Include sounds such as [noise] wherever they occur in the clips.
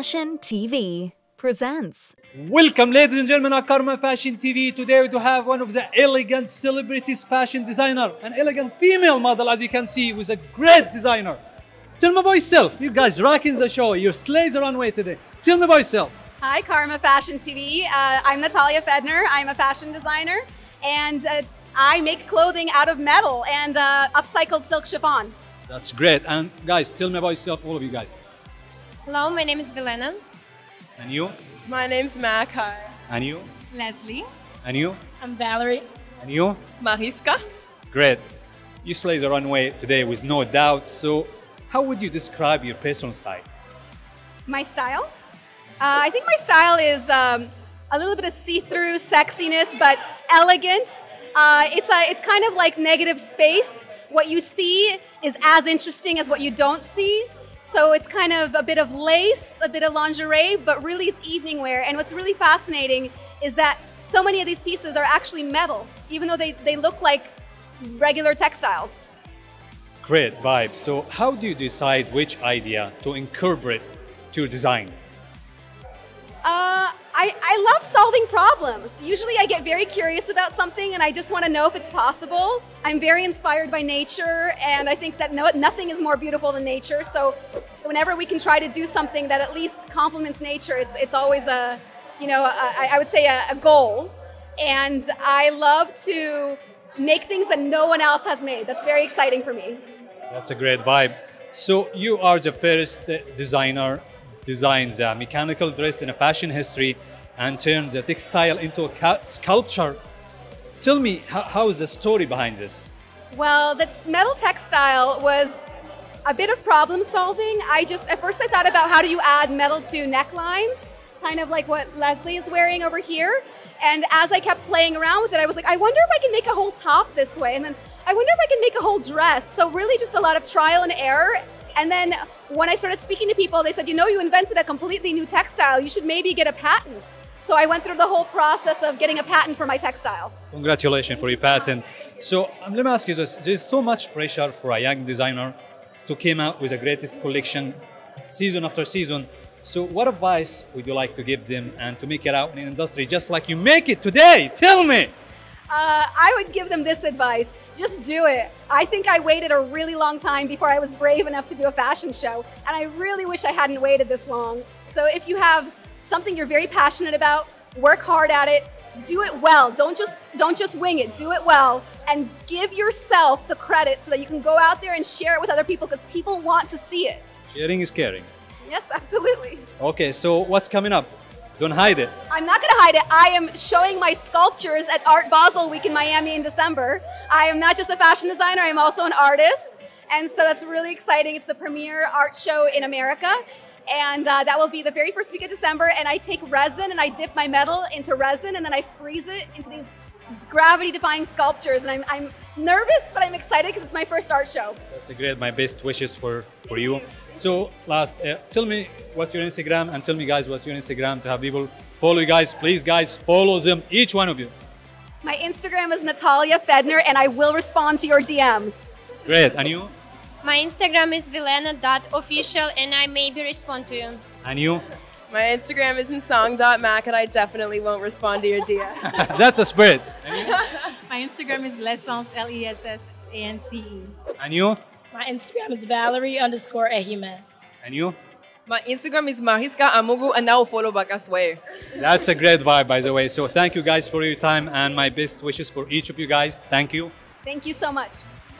Fashion TV presents. Welcome, ladies and gentlemen, at Karma Fashion TV. Today we do have one of the elegant celebrities fashion designer, an elegant female model, as you can see, who's a great designer. Tell me about yourself. You guys rocking the show. Your slays the runway today. Tell me about yourself. Hi, Karma Fashion TV. Uh, I'm Natalia Fedner. I'm a fashion designer, and uh, I make clothing out of metal and uh, upcycled silk chiffon. That's great. And guys, tell me about yourself, all of you guys. Hello, my name is Vilena. And you? My name's Mac. Hi. And you? Leslie. And you? I'm Valerie. And you? Mariska. Great. You slay the runway today with no doubt. So, how would you describe your personal style? My style? Uh, I think my style is um, a little bit of see-through sexiness, but elegant. Uh, it's, a, it's kind of like negative space. What you see is as interesting as what you don't see. So it's kind of a bit of lace, a bit of lingerie, but really it's evening wear. And what's really fascinating is that so many of these pieces are actually metal, even though they, they look like regular textiles. Great vibe. So, how do you decide which idea to incorporate to your design? I, I love solving problems. Usually I get very curious about something and I just want to know if it's possible. I'm very inspired by nature and I think that no, nothing is more beautiful than nature. So whenever we can try to do something that at least complements nature, it's, it's always a, you know, a, I would say a, a goal. And I love to make things that no one else has made. That's very exciting for me. That's a great vibe. So you are the first designer designs a mechanical dress in a fashion history and turn the textile into a sculpture. Tell me, how, how is the story behind this? Well, the metal textile was a bit of problem solving. I just, at first I thought about how do you add metal to necklines, kind of like what Leslie is wearing over here. And as I kept playing around with it, I was like, I wonder if I can make a whole top this way. And then I wonder if I can make a whole dress. So really just a lot of trial and error and then when I started speaking to people, they said, you know, you invented a completely new textile. You should maybe get a patent. So I went through the whole process of getting a patent for my textile. Congratulations for your patent. So um, let me ask you this. There's so much pressure for a young designer to come out with the greatest collection season after season. So what advice would you like to give them and to make it out in the industry just like you make it today? Tell me. Uh, I would give them this advice just do it. I think I waited a really long time before I was brave enough to do a fashion show, and I really wish I hadn't waited this long. So if you have something you're very passionate about, work hard at it, do it well. Don't just don't just wing it. Do it well and give yourself the credit so that you can go out there and share it with other people because people want to see it. Sharing is caring. Yes, [laughs] absolutely. Okay, so what's coming up? Don't hide it. I'm not going to hide it. I am showing my sculptures at Art Basel Week in Miami in December. I am not just a fashion designer, I'm also an artist. And so that's really exciting. It's the premier art show in America. And uh, that will be the very first week of December. And I take resin and I dip my metal into resin and then I freeze it into these gravity defying sculptures. And I'm, I'm nervous, but I'm excited because it's my first art show. That's great. My best wishes for, for you. So last, uh, tell me what's your Instagram and tell me guys what's your Instagram to have people follow you guys. Please guys, follow them, each one of you. My Instagram is Natalia Fedner and I will respond to your DMs. Great, and you? My Instagram is vilena.official and I maybe respond to you. And you? My Instagram is ntsang.mac and I definitely won't respond to your DM. [laughs] That's a spirit. My Instagram is lessance, L-E-S-S-A-N-C-E. And you? My Instagram is Valerie underscore Ehimhen. And you? My Instagram is Mariska Amougou and now follow back as well. That's a great vibe, by the way. So thank you guys for your time and my best wishes for each of you guys. Thank you. Thank you so much.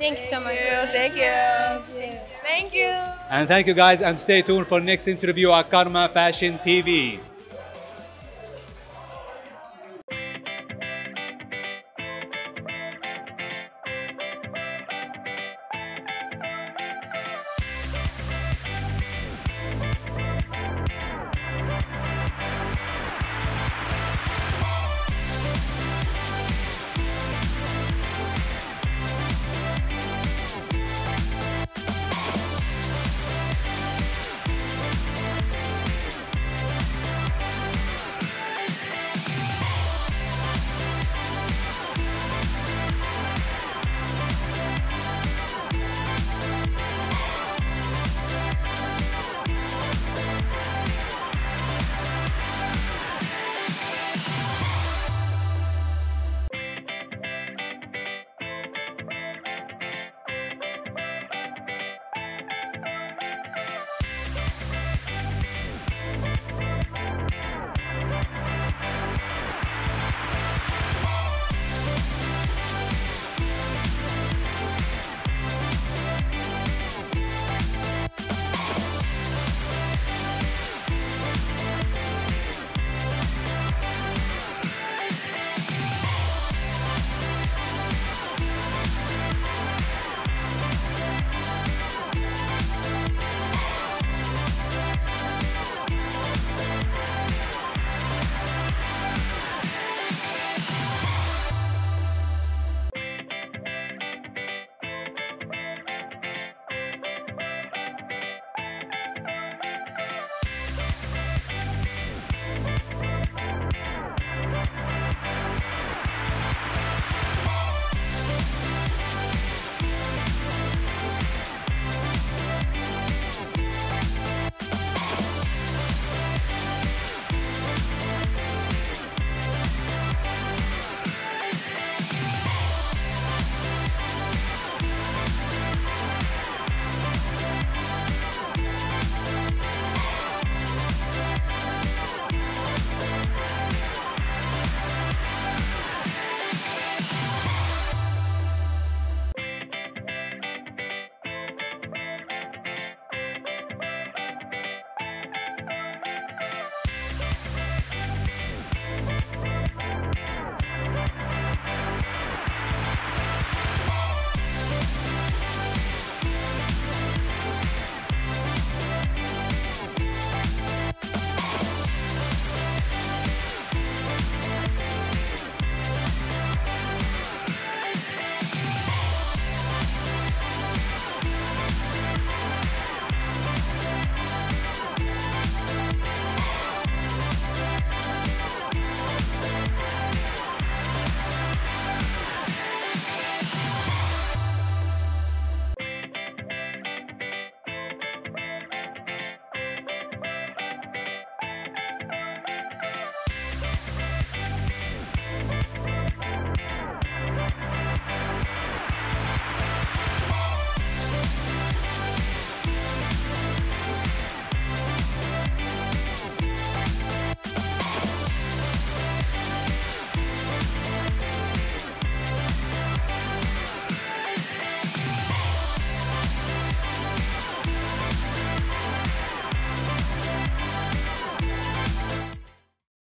Thank you so much. Thank you. Thank you. Thank you. And thank you guys and stay tuned for next interview at Karma Fashion TV.